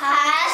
含